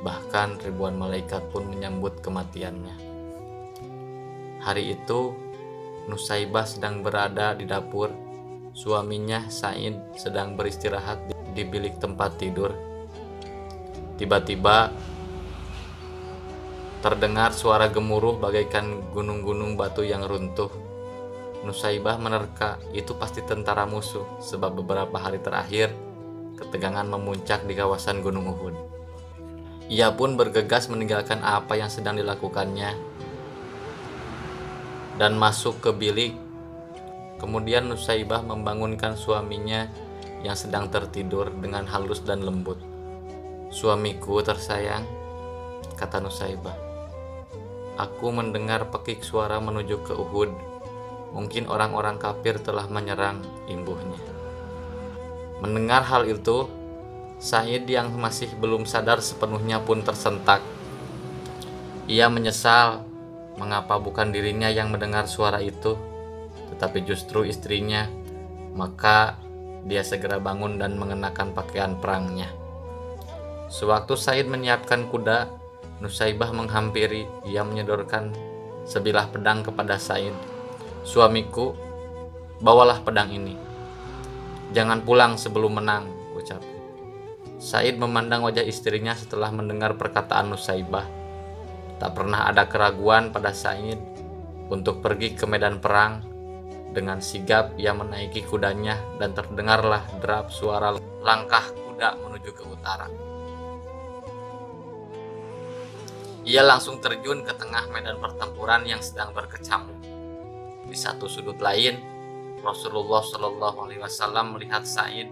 Bahkan ribuan malaikat pun menyambut kematiannya Hari itu Nusaibah sedang berada di dapur Suaminya Said sedang beristirahat di, bilik tempat tidur Tiba-tiba terdengar suara gemuruh bagaikan gunung-gunung batu yang runtuh. Nusaibah menerka itu pasti tentara musuh sebab beberapa hari terakhir ketegangan memuncak di kawasan Gunung Uhud. Ia pun bergegas meninggalkan apa yang sedang dilakukannya dan masuk ke bilik. Kemudian Nusaibah membangunkan suaminya yang sedang tertidur dengan halus dan lembut. Suamiku tersayang, kata Nusaibah. Aku mendengar pekik suara menuju ke Uhud. Mungkin orang-orang kafir telah menyerang imbuhnya. Mendengar hal itu, Said yang masih belum sadar sepenuhnya pun tersentak. Ia menyesal mengapa bukan dirinya yang mendengar suara itu, tetapi justru istrinya. Maka dia segera bangun dan mengenakan pakaian perangnya. Sewaktu Said menyiapkan kuda, Nusaibah menghampiri. Ia menyodorkan sebilah pedang kepada Said. Suamiku, bawalah pedang ini. Jangan pulang sebelum menang, ucap. Said memandang wajah istrinya setelah mendengar perkataan Nusaibah. Tak pernah ada keraguan pada Said untuk pergi ke medan perang. Dengan sigap ia menaiki kudanya dan terdengarlah derap suara langkah kuda menuju ke utara. Ia langsung terjun ke tengah medan pertempuran yang sedang berkecamuk. Di satu sudut lain, Rasulullah Shallallahu Alaihi Wasallam melihat Said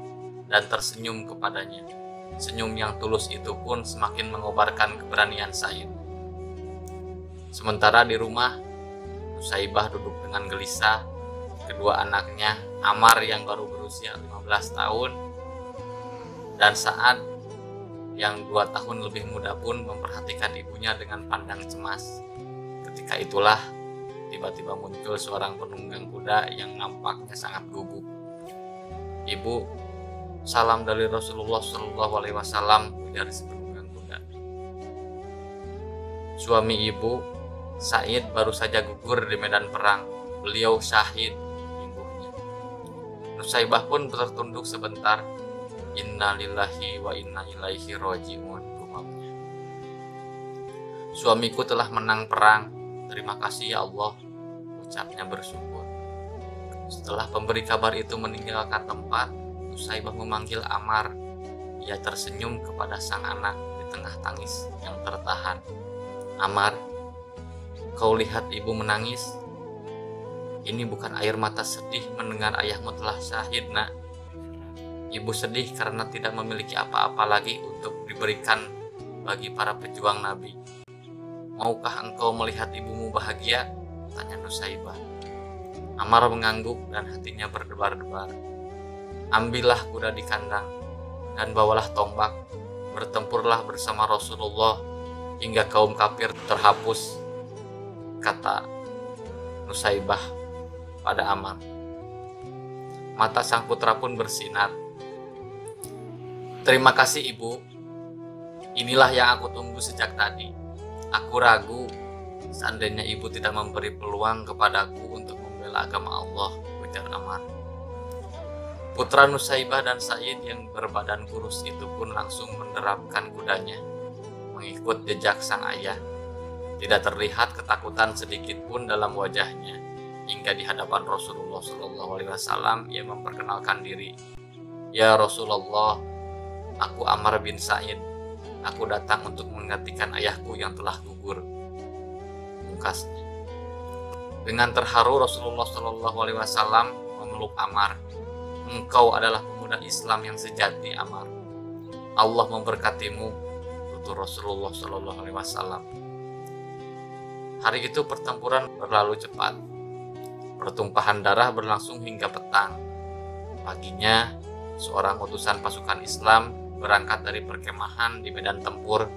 dan tersenyum kepadanya. Senyum yang tulus itu pun semakin mengobarkan keberanian Said. Sementara di rumah, Nusaibah duduk dengan gelisah. Kedua anaknya, Amar yang baru berusia 15 tahun, dan Saad yang dua tahun lebih muda pun memperhatikan ibunya dengan pandang cemas. Ketika itulah tiba-tiba muncul seorang penunggang kuda yang nampaknya sangat gugup. Ibu, salam dari Rasulullah Shallallahu Alaihi Wasallam penunggang kuda. Suami ibu, Said baru saja gugur di medan perang. Beliau syahid, ibunya. Nusaibah pun tertunduk sebentar Inna lillahi wa inna ilaihi roji'un. Suamiku telah menang perang. Terima kasih ya Allah. Ucapnya bersyukur. Setelah pemberi kabar itu meninggalkan tempat, Nusaibah memanggil Amar. Ia tersenyum kepada sang anak di tengah tangis yang tertahan. Amar, kau lihat ibu menangis? Ini bukan air mata sedih mendengar ayahmu telah syahid, nak Ibu sedih karena tidak memiliki apa-apa lagi untuk diberikan bagi para pejuang Nabi. Maukah engkau melihat ibumu bahagia? Tanya Nusaibah. Amar mengangguk dan hatinya berdebar-debar. Ambillah kuda di kandang dan bawalah tombak. Bertempurlah bersama Rasulullah hingga kaum kafir terhapus. Kata Nusaibah pada Amar. Mata sang putra pun bersinar Terima kasih ibu. Inilah yang aku tunggu sejak tadi. Aku ragu seandainya ibu tidak memberi peluang kepadaku untuk membela agama Allah, ujar Amar. Putra Nusaibah dan Said yang berbadan kurus itu pun langsung menerapkan kudanya, mengikut jejak sang ayah. Tidak terlihat ketakutan sedikit pun dalam wajahnya, hingga di hadapan Rasulullah SAW ia memperkenalkan diri. Ya Rasulullah, Aku Amar bin Said. Aku datang untuk menggantikan ayahku yang telah gugur. Pungkasnya. Dengan terharu Rasulullah Shallallahu Alaihi Wasallam memeluk Amar. Engkau adalah pemuda Islam yang sejati Amar. Allah memberkatimu. yaitu Rasulullah Shallallahu Alaihi Wasallam. Hari itu pertempuran berlalu cepat. Pertumpahan darah berlangsung hingga petang. Paginya, seorang utusan pasukan Islam berangkat dari perkemahan di medan tempur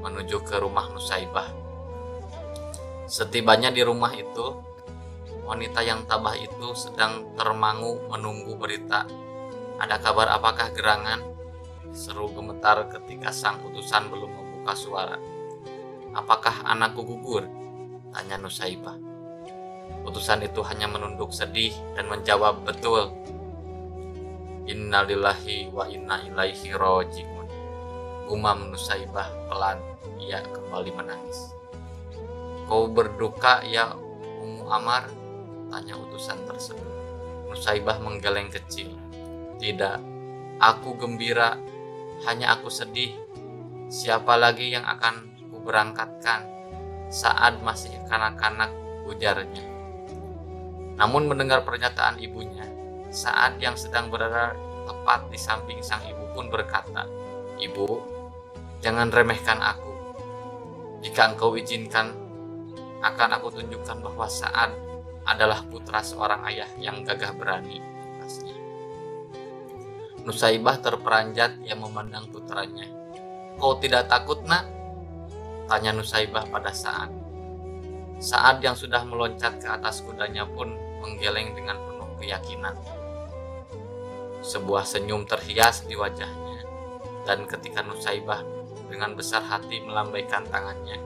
menuju ke rumah Nusaibah. Setibanya di rumah itu, wanita yang tabah itu sedang termangu menunggu berita. Ada kabar apakah gerangan? Seru gemetar ketika sang utusan belum membuka suara. Apakah anakku gugur? Tanya Nusaibah. Utusan itu hanya menunduk sedih dan menjawab betul. Innalillahi wa inna ilaihi rojiun. Gumam Nusaibah pelan, ia kembali menangis. Kau berduka ya Ummu Amar? Tanya utusan tersebut. Nusaibah menggeleng kecil. Tidak, aku gembira, hanya aku sedih. Siapa lagi yang akan kuberangkatkan? saat masih kanak-kanak ujarnya. Namun mendengar pernyataan ibunya, saat yang sedang berada tepat di samping sang ibu pun berkata, Ibu, jangan remehkan aku. Jika engkau izinkan, akan aku tunjukkan bahwa saat adalah putra seorang ayah yang gagah berani. Nusaibah terperanjat yang memandang putranya. Kau tidak takut nak? Tanya Nusaibah pada saat. Saat yang sudah meloncat ke atas kudanya pun menggeleng dengan penuh keyakinan. Sebuah senyum terhias di wajahnya, dan ketika Nusaibah dengan besar hati melambaikan tangannya,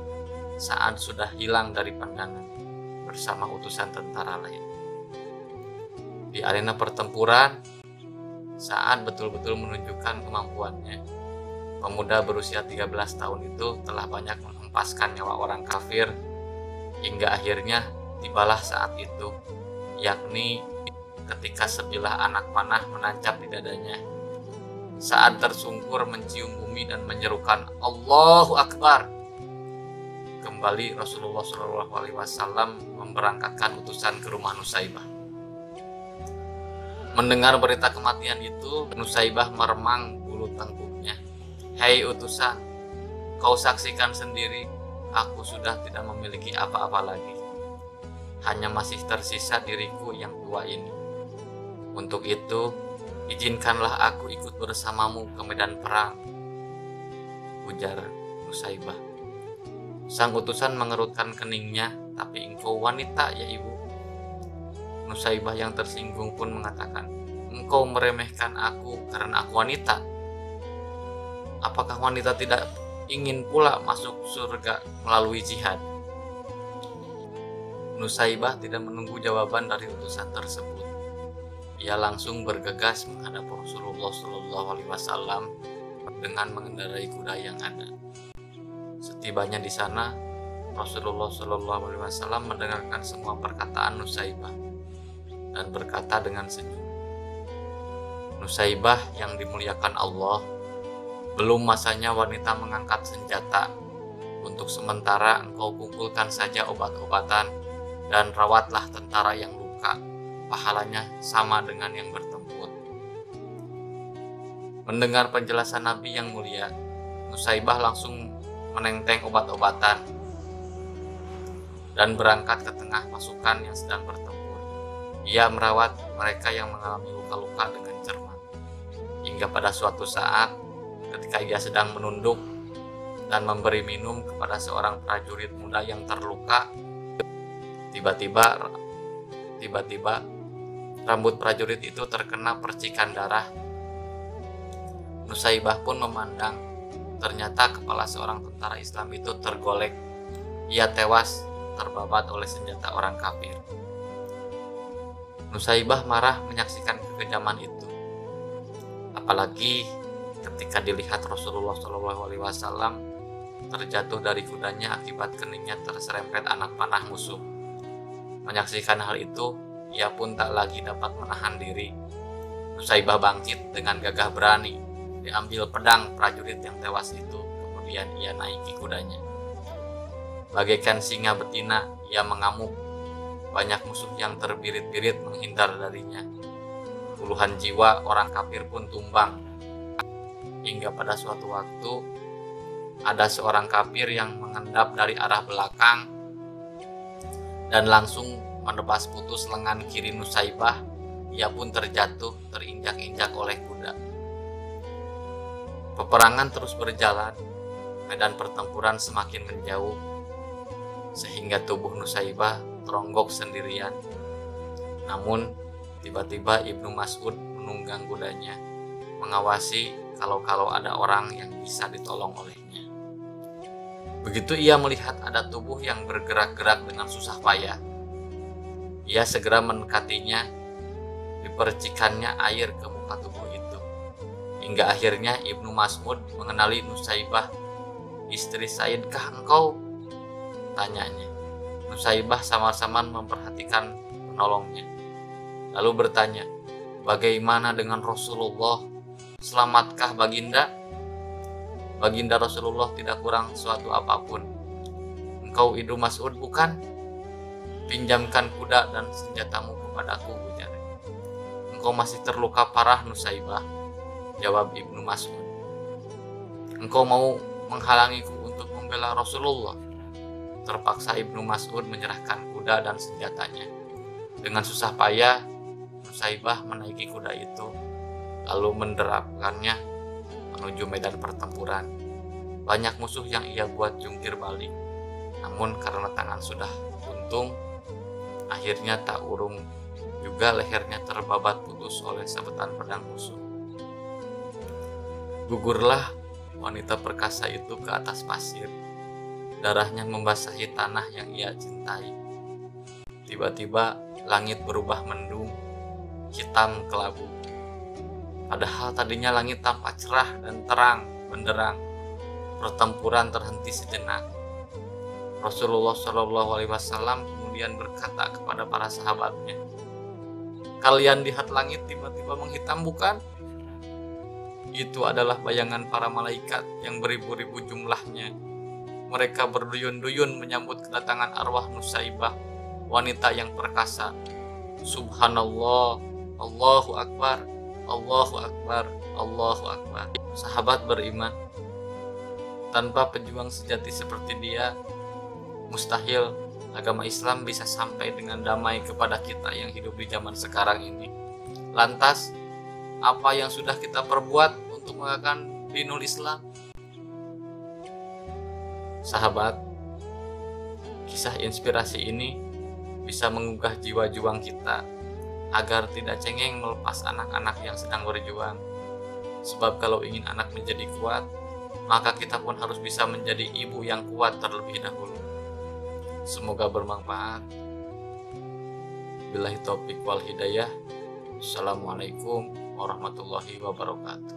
saat sudah hilang dari pandangan bersama utusan tentara lain. Di arena pertempuran, saat betul-betul menunjukkan kemampuannya, pemuda berusia 13 tahun itu telah banyak menghempaskan nyawa orang kafir hingga akhirnya tibalah saat itu yakni ketika sebilah anak panah menancap di dadanya saat tersungkur mencium bumi dan menyerukan Allahu Akbar kembali Rasulullah Shallallahu Alaihi Wasallam memberangkatkan utusan ke rumah Nusaibah mendengar berita kematian itu Nusaibah meremang bulu tengkuknya Hei utusan Kau saksikan sendiri, aku sudah tidak memiliki apa-apa lagi. Hanya masih tersisa diriku yang tua ini. Untuk itu, izinkanlah aku ikut bersamamu ke medan perang. Ujar Nusaibah. Sang utusan mengerutkan keningnya, tapi engkau wanita ya ibu. Nusaibah yang tersinggung pun mengatakan, engkau meremehkan aku karena aku wanita. Apakah wanita tidak ingin pula masuk surga melalui jihad. Nusaibah tidak menunggu jawaban dari utusan tersebut. Ia langsung bergegas menghadap Rasulullah Shallallahu Wasallam dengan mengendarai kuda yang ada. Setibanya di sana, Rasulullah Shallallahu Alaihi Wasallam mendengarkan semua perkataan Nusaibah dan berkata dengan senyum, Nusaibah yang dimuliakan Allah belum masanya wanita mengangkat senjata. Untuk sementara engkau kumpulkan saja obat-obatan dan rawatlah tentara yang luka. Pahalanya sama dengan yang bertempur. Mendengar penjelasan Nabi yang mulia, Nusaibah langsung menenteng obat-obatan dan berangkat ke tengah pasukan yang sedang bertempur. Ia merawat mereka yang mengalami luka-luka dengan cermat. Hingga pada suatu saat, ketika ia sedang menunduk dan memberi minum kepada seorang prajurit muda yang terluka. Tiba-tiba tiba-tiba rambut prajurit itu terkena percikan darah. Nusaibah pun memandang ternyata kepala seorang tentara Islam itu tergolek. Ia tewas terbabat oleh senjata orang kafir. Nusaibah marah menyaksikan kekejaman itu. Apalagi ketika dilihat Rasulullah Shallallahu Alaihi Wasallam terjatuh dari kudanya akibat keningnya terserempet anak panah musuh. Menyaksikan hal itu, ia pun tak lagi dapat menahan diri. Nusaibah bangkit dengan gagah berani, diambil pedang prajurit yang tewas itu, kemudian ia naiki kudanya. Bagaikan singa betina, ia mengamuk. Banyak musuh yang terbirit-birit menghindar darinya. Puluhan jiwa orang kafir pun tumbang hingga pada suatu waktu ada seorang kafir yang mengendap dari arah belakang dan langsung menebas putus lengan kiri Nusaibah. Ia pun terjatuh terinjak-injak oleh kuda. Peperangan terus berjalan, medan pertempuran semakin menjauh, sehingga tubuh Nusaibah teronggok sendirian. Namun, tiba-tiba Ibnu Mas'ud menunggang kudanya, mengawasi kalau-kalau ada orang yang bisa ditolong olehnya. Begitu ia melihat ada tubuh yang bergerak-gerak dengan susah payah, ia segera mendekatinya, dipercikannya air ke muka tubuh. Hingga akhirnya Ibnu Mas'ud mengenali Nusaibah, istri Saidkah engkau? Tanyanya. Nusaibah sama-sama memperhatikan penolongnya. Lalu bertanya, bagaimana dengan Rasulullah? Selamatkah Baginda? Baginda Rasulullah tidak kurang suatu apa pun. Engkau Ibnu Mas'ud bukan? Pinjamkan kuda dan senjatamu kepadaku, ujarnya. Engkau masih terluka parah, Nusaibah, jawab Ibnu Mas'ud. Engkau mau menghalangiku untuk membela Rasulullah. Terpaksa Ibnu Mas'ud menyerahkan kuda dan senjatanya. Dengan susah payah, Nusaibah menaiki kuda itu, lalu menderapkannya menuju medan pertempuran. Banyak musuh yang ia buat jungkir balik, namun karena tangan sudah buntung, Akhirnya tak urung juga lehernya terbabat putus oleh sabetan pedang musuh. Gugurlah wanita perkasa itu ke atas pasir. Darahnya membasahi tanah yang ia cintai. Tiba-tiba langit berubah mendung, hitam kelabu. Padahal tadinya langit tampak cerah dan terang benderang. Pertempuran terhenti sejenak. Rasulullah Shallallahu Alaihi Wasallam kemudian berkata kepada para sahabatnya, "Kalian lihat langit tiba-tiba menghitam, bukan? Itu adalah bayangan para malaikat yang beribu-ribu jumlahnya. Mereka berduyun-duyun menyambut kedatangan arwah Nusaibah, wanita yang perkasa. Subhanallah, Allahu Akbar, Allahu Akbar, Allahu Akbar. Sahabat beriman, tanpa pejuang sejati seperti dia, mustahil agama Islam bisa sampai dengan damai kepada kita yang hidup di zaman sekarang ini. Lantas, apa yang sudah kita perbuat untuk mengatakan dinul Islam? Sahabat, kisah inspirasi ini bisa menggugah jiwa juang kita agar tidak cengeng melepas anak-anak yang sedang berjuang. Sebab kalau ingin anak menjadi kuat, maka kita pun harus bisa menjadi ibu yang kuat terlebih dahulu. Semoga bermanfaat. Billahi taufiq wal hidayah. Assalamualaikum warahmatullahi wabarakatuh.